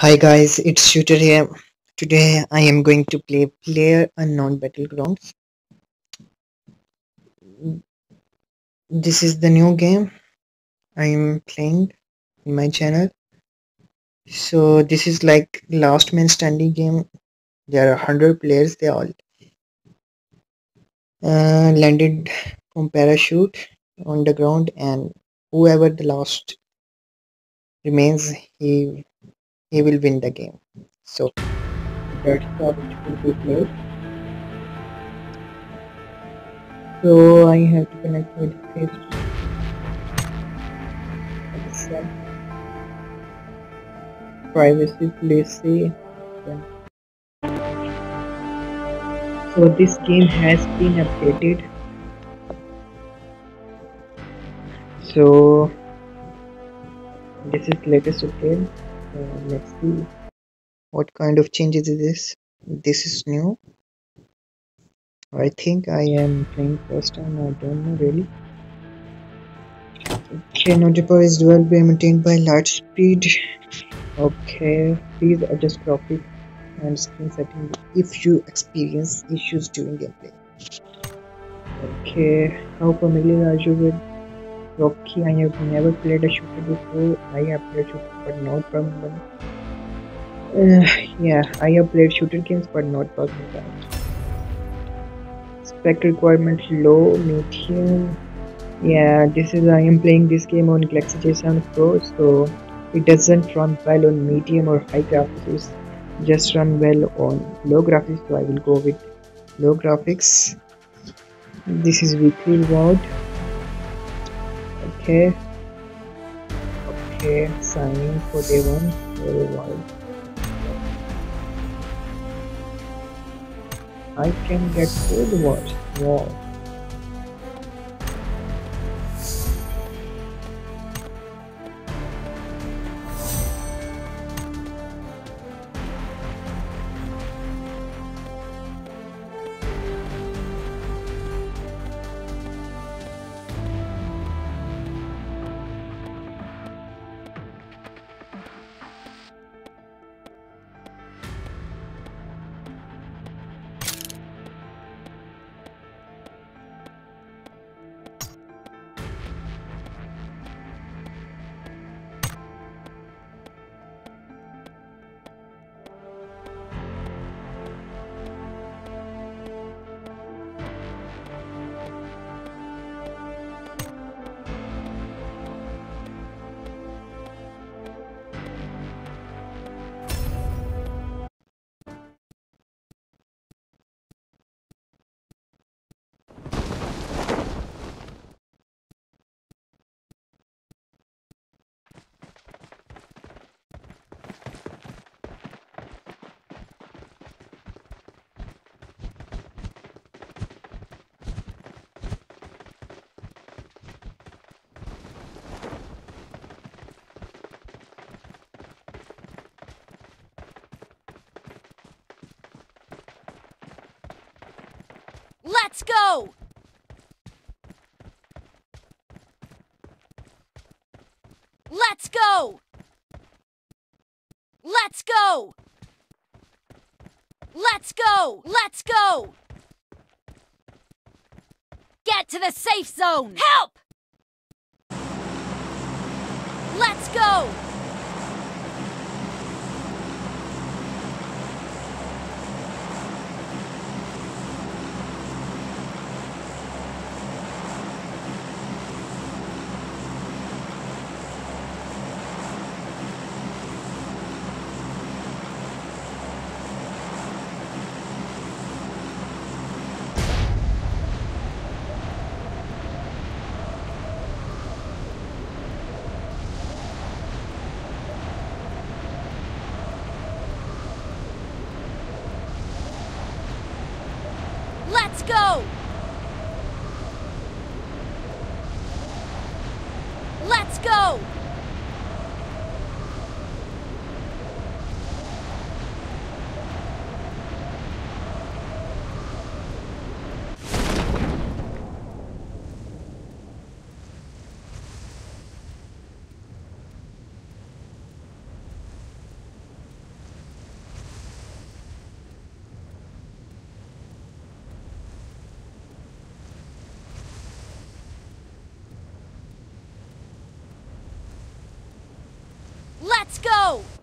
Hi guys, it's Shooter here. Today I am going to play Player Unknown Battlegrounds. This is the new game I am playing in my channel. So this is like last man standing game. There are hundred players. They all uh, landed from parachute on the ground, and whoever the last remains, he he will win the game. So that's how it will be played. So I have to connect with. Accept. Privacy policy. So this game has been updated. So this is latest update. So let's see what kind of changes is this. This is new. I think I am playing first time. I don't know really. Okay, Notiper is dual be maintained by Lightspeed. Okay, please adjust graphic and screen setting if you experience issues during gameplay. Okay, how familiar are you with Rocky? I have never played a shooter before. I have played shooter but not Pugman. Uh, yeah, I have played shooter games but not Pugman. Spec requirement low, medium. Yeah, this is I am playing this game on Galaxy J7 Pro, so it doesn't run well on medium or high graphics just run well on low graphics so I will go with low graphics this is weekly reward okay. Okay signing for day one. Very wild I can get four rewards wow Let's go! Let's go! Let's go! Let's go! Let's go! Get to the safe zone! Help! Let's go! Let's go! Let's go! Let's go!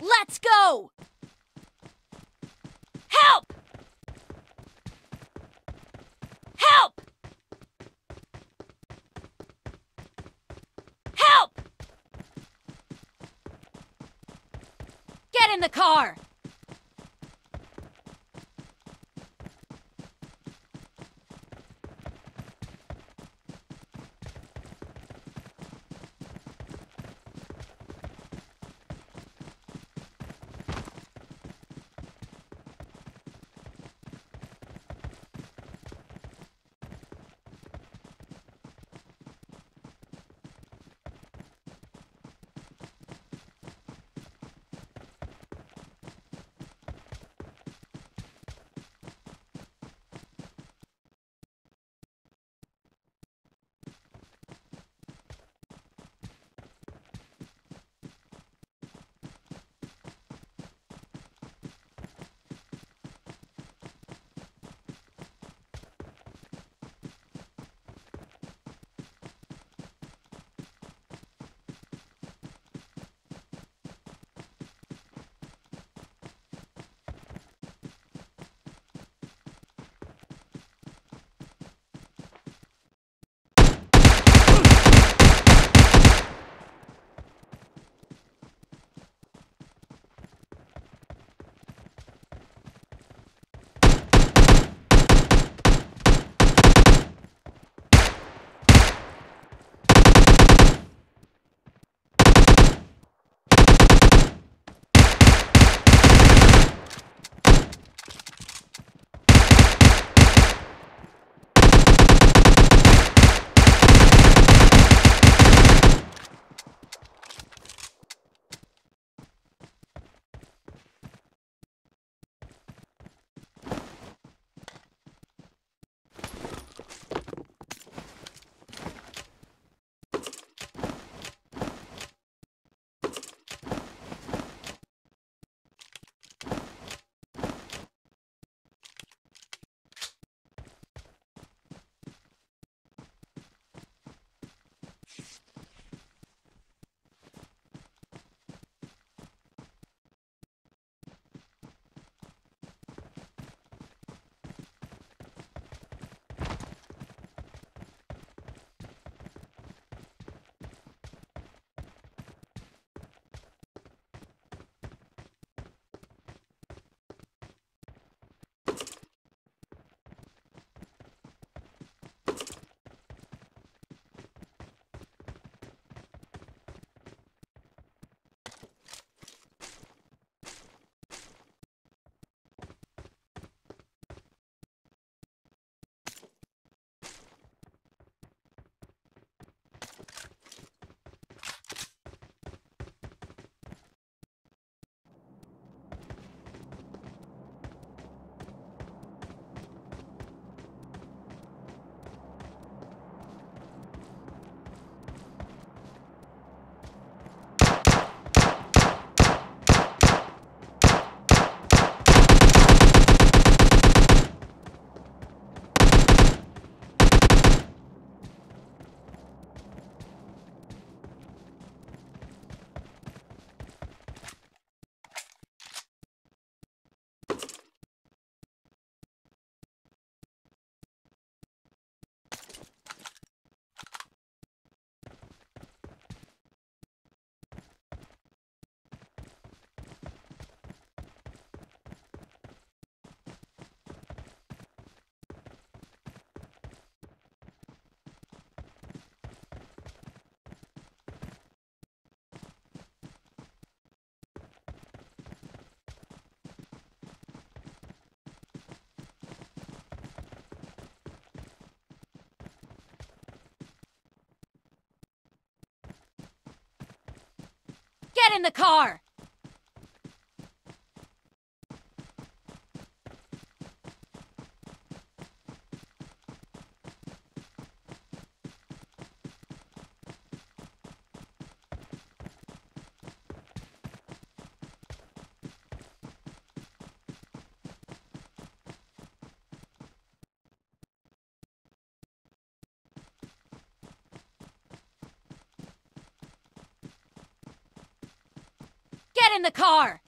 Let's go! Help! Help! Help! Get in the car! Get in the car! The car!